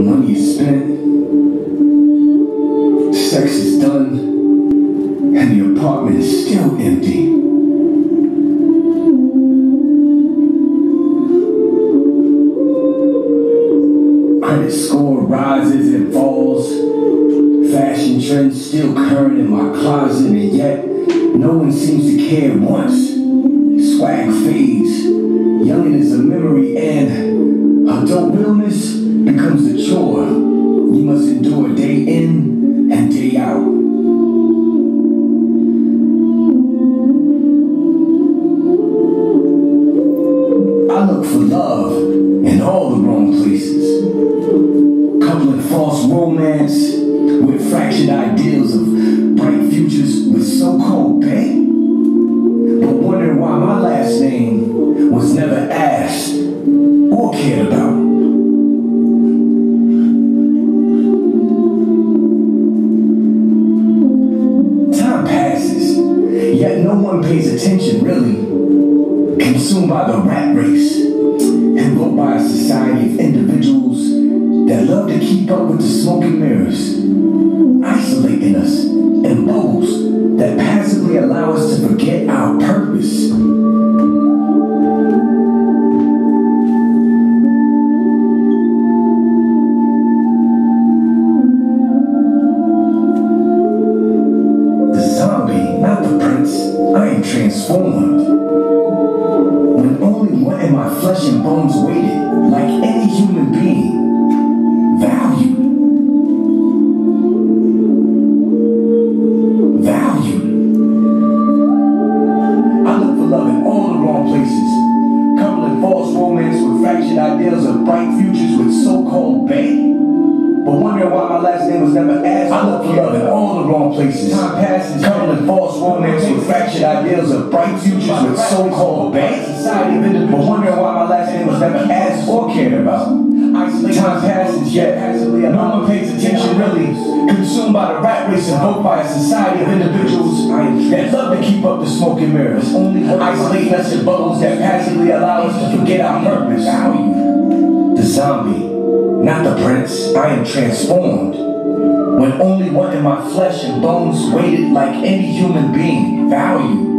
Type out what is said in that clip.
Money is spent. Sex is done. And the apartment is still empty. Credit score rises and falls. Fashion trends still current in my closet, and yet no one seems to care once. Swag fades. Youngin is a memory, and adult realness becomes a chore. You must endure day in and day out. I look for love in all the wrong places. Coupling false romance with fractured ideals of one pays attention really. Consumed by the rat race, and invoked by a society of individuals that love to keep up with the smoke and mirrors, isolating us in bubbles that passively allow us to forget our purpose. Transformed. When only one in my flesh and bones waited, like any human being, valued. Valued. I look for love in all the wrong places, coupling false romance with fractured ideals of bright futures with so-called bait. But wondering why my last name was never asked. I look for love in all the wrong places. Time passes, coupling false romance with fractured ideals of bright futures with so-called bad society of individuals. But wondering why my last name was never asked or cared about. Time passes, yet no one pays attention really. Consumed by the rat race invoked by a society of individuals that love to keep up the smoke and mirrors. Isolating us in bubbles that passively allow us to forget our purpose. The zombie not the prince. I am transformed. When only one in my flesh and bones waited like any human being, valued.